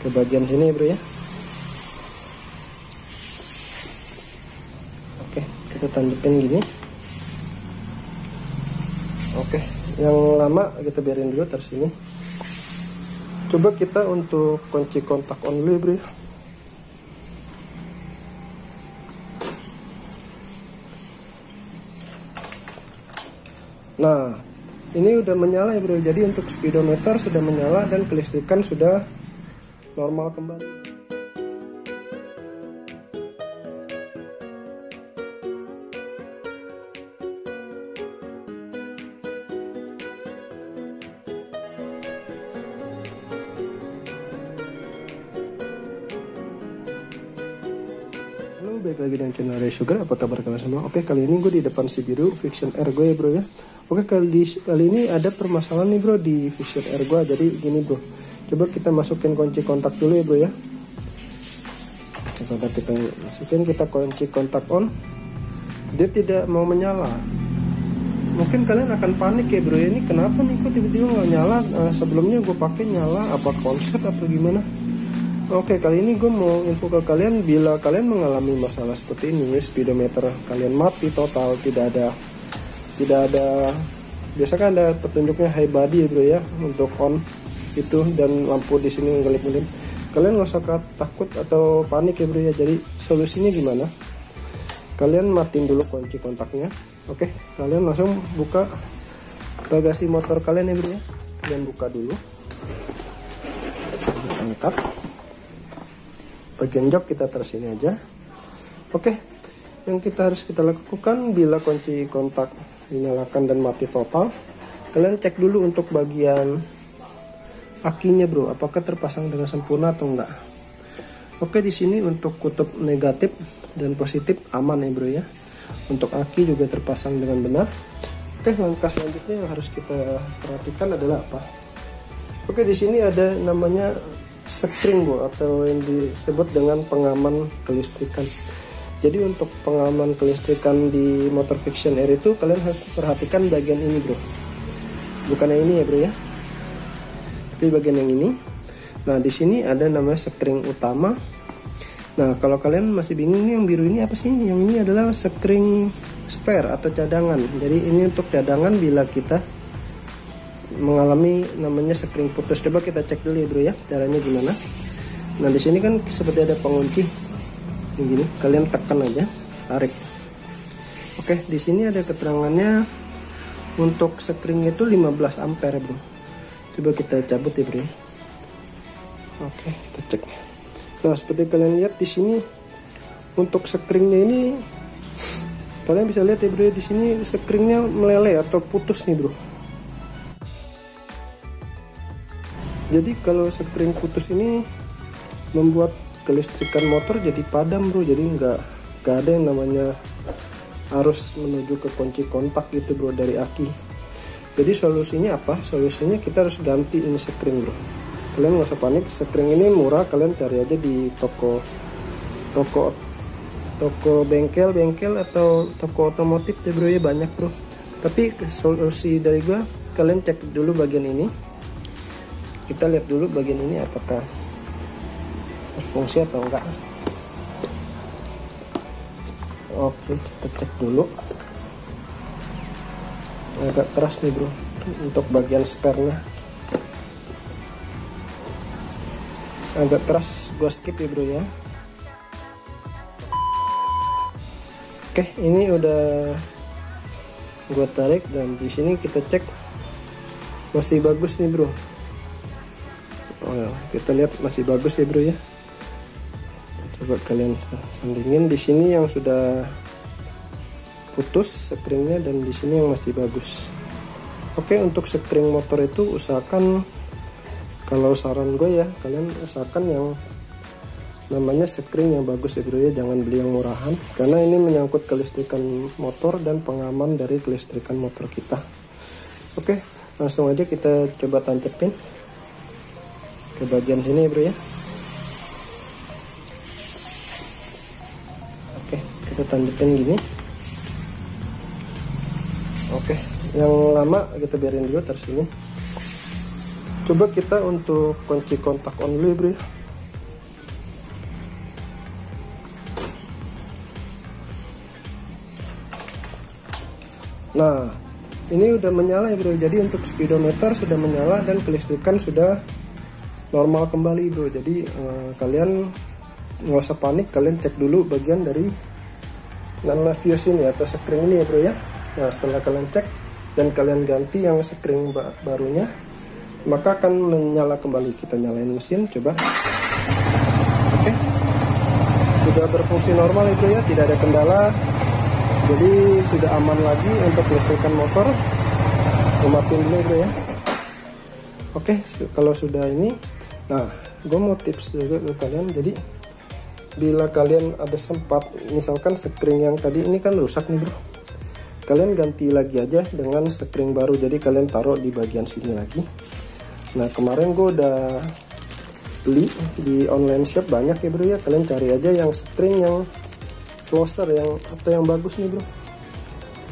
ke bagian sini bro ya. Oke kita tanjepin gini. Oke yang lama kita biarin dulu terus ini coba kita untuk kunci kontak on dulu ya bro ya. Nah, ini udah menyala ya bro. Jadi untuk speedometer sudah menyala dan kelistrikan sudah normal kembali. Baik lagi dengan channel Ray Sugar. Apa kabar kalian semua? Oke, kali ini gue di depan si biru Fiction Ergo ya bro ya. Oke, kali, kali ini ada permasalahan nih bro di Fiction Ergo. Jadi gini bro, coba kita masukin kunci kontak dulu ya bro ya. Coba kita masukin kita kunci kontak on. Dia tidak mau menyala. Mungkin kalian akan panik ya bro ya. Ini kenapa nih kok tiba-tiba nggak nyala? Nah, sebelumnya gue pakai nyala apa konslet atau gimana? Oke kali ini gue mau info ke kalian bila kalian mengalami masalah seperti ini speedometer kalian mati total tidak ada tidak ada biasa kan ada petunjuknya high body ya bro ya untuk on itu dan lampu di sini ngelip ngelip kalian nggak usah takut atau panik ya bro ya. Jadi solusinya gimana? Kalian matiin dulu kunci kontaknya oke? Kalian langsung buka bagasi motor kalian ya bro ya. Kalian buka dulu. Angkat. Bagian jok kita taruh sini aja. Oke? Yang kita harus kita lakukan bila kunci kontak dinyalakan dan mati total kalian cek dulu untuk bagian akinya bro. Apakah terpasang dengan sempurna atau enggak? Oke di sini untuk kutub negatif dan positif aman ya bro ya. Untuk aki juga terpasang dengan benar. Oke langkah selanjutnya yang harus kita perhatikan adalah apa? Oke di sini ada namanya string bu atau yang disebut dengan pengaman kelistrikan. Jadi untuk pengaman kelistrikan di motor fiction air itu kalian harus perhatikan bagian ini bro. Bukan yang ini ya bro ya tapi bagian yang ini. Nah di sini ada namanya string utama. Nah kalau kalian masih bingung nih yang biru ini apa sih? Yang ini adalah string spare atau cadangan. Jadi ini untuk cadangan bila kita mengalami namanya spring putus. Coba kita cek dulu ya bro ya caranya gimana. Nah di sini kan seperti ada pengunci. Begini kalian tekan aja tarik. Oke di sini ada keterangannya. Untuk spring itu 15 ampere bro coba kita cabut ya bro ya. oke. Kita cek. Nah seperti kalian lihat di sini untuk springnya ini kalian bisa lihat ya bro ya di sini springnya meleleh atau putus nih bro. Jadi kalau spring putus ini membuat kelistrikan motor jadi padam bro. Jadi nggak nggak ada yang namanya harus menuju ke kunci kontak gitu bro dari aki jadi solusinya apa? Solusinya kita harus ganti ini spring bro. Kalian nggak usah panik spring ini murah kalian cari aja di toko toko toko bengkel bengkel atau toko otomotif ya bro ya banyak bro. Tapi solusi dari gua kalian cek dulu bagian ini. Kita lihat dulu bagian ini apakah berfungsi atau enggak. Oke kita cek dulu agak keras nih bro. Untuk bagian spare agak keras. Gue skip ya bro ya. Oke ini udah gue tarik dan di sini kita cek masih bagus nih bro. Oh, kita lihat masih bagus ya bro ya. Coba kalian sandingin di sini yang sudah putus springnya dan di sini yang masih bagus. Oke untuk spring motor itu usahakan kalau saran gue ya kalian usahakan yang namanya spring yang bagus ya bro ya. Jangan beli yang murahan karena ini menyangkut kelistrikan motor dan pengaman dari kelistrikan motor kita. Oke langsung aja kita coba tancapin ke bagian sini bro ya. Oke kita tanjepin gini oke yang lama kita biarin dulu terus ini coba kita untuk kunci kontak on libre. Ya, nah, ini udah menyala ya bro. Jadi untuk speedometer sudah menyala dan kelistrikan sudah normal kembali bro. Jadi eh, kalian nggak usah panik, kalian cek dulu bagian dari non-fuse ini atau screen ini ya bro ya nah setelah kalian cek dan kalian ganti yang sekring barunya maka akan menyala kembali. Kita nyalain mesin coba. Oke. Okay. sudah berfungsi normal itu ya tidak ada kendala. Jadi sudah aman lagi untuk listrikan motor. Mematin dulu itu ya. Oke okay, kalau sudah ini. Nah gue mau tips juga ke kalian. Jadi bila kalian ada sempat misalkan spring yang tadi ini kan rusak nih bro kalian ganti lagi aja dengan spring baru. Jadi kalian taruh di bagian sini lagi. Nah kemarin gue udah beli di online shop. Banyak ya bro ya. Kalian cari aja yang spring yang closer yang atau yang bagus nih bro.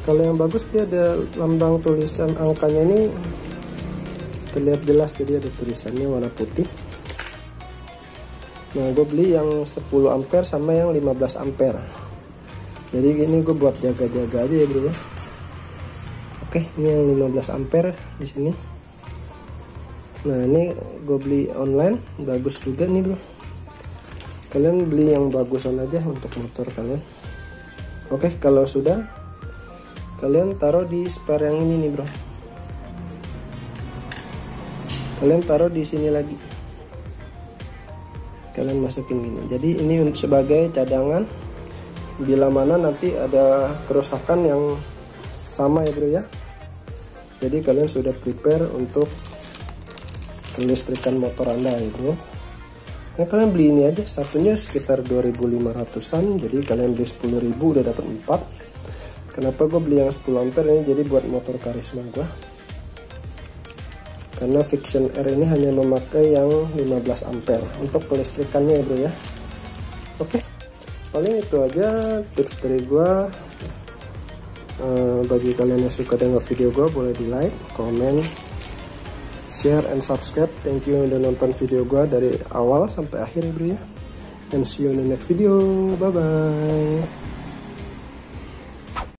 Kalau yang bagus dia ada lambang tulisan angkanya ini terlihat jelas. Jadi ada tulisannya warna putih. Nah gue beli yang 10 ampere sama yang 15 ampere jadi ini gue buat jaga-jaga aja ya bro. Ya oke ini yang 15 ampere di sini. Nah ini gue beli online bagus juga nih bro. Kalian beli yang bagusan aja untuk motor kalian. Oke kalau sudah kalian taruh di spare yang ini nih bro. Kalian taruh di sini lagi. Kalian masukin gini. Jadi ini sebagai cadangan bila mana nanti ada kerusakan yang sama ya bro ya. Jadi kalian sudah prepare untuk kelistrikan motor anda ya bro. Nah kalian beli ini aja. Satunya sekitar 2500an jadi kalian beli 10.000 udah dapat 4 kenapa gue beli yang 10 ampere ini? Jadi buat motor karisma gue karena Fiction R ini hanya memakai yang 15 ampere. Untuk kelistrikannya ya bro ya paling itu aja tips dari gua. Uh, bagi kalian yang suka dengan video gua boleh di like comment share and subscribe. Thank you udah nonton video gua dari awal sampai akhir bro ya and see you in the next video. Bye bye